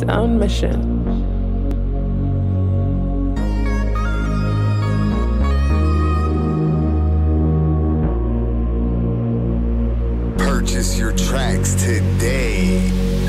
Sound Mission. Purchase your tracks today.